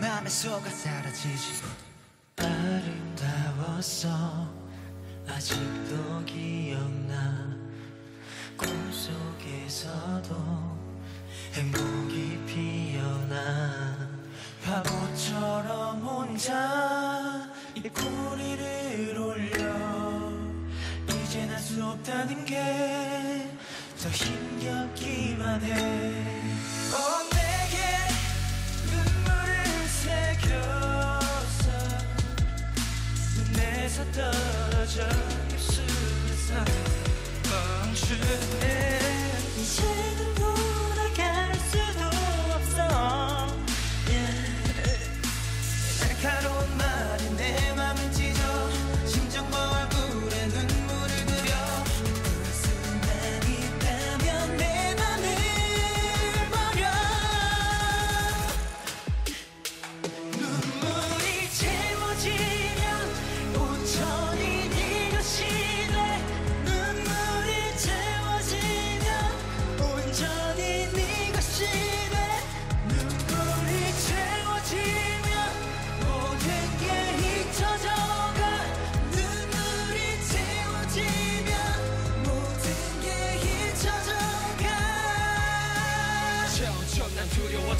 맘에 속아 사라지지. 아름다웠어 아직도 기억나. 꿈속에서도 행복이 피어나. 바보처럼 혼자 이 꼬리를 올려. 이젠 할수 없다는 게 더 힘겹기만 해. 어, 떨어져 입술에서 멈추네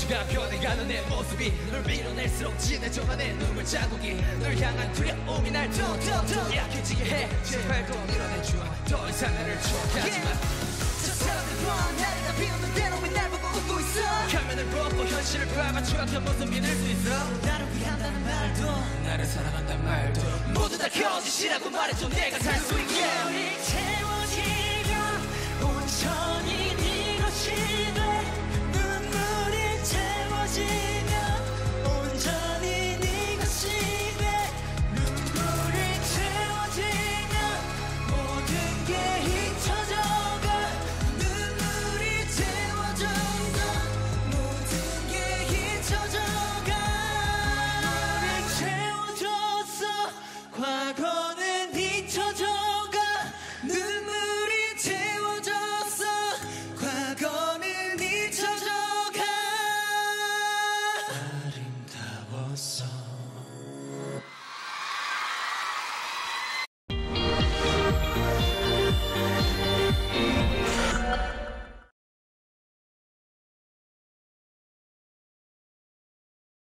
두려워져가 변해가는 내 모습이 널 밀어낼수록 진해져가 내 눈물 자국이 널 향한 두려움이 날 더더더 약해지게 해. 제발 더 밀어내줘 더 이상 나를 추억하지 마. 저 사람들 나를 다 비웃는 대로 왜날 보고 웃고 있어. 가면을 벗고 현실을 밟아 추억한 모습 믿을 수 있어? 나를 위한다는 말도 나를 사랑한단 말도 모두 다 거짓이라고 말해줘 내가 살 수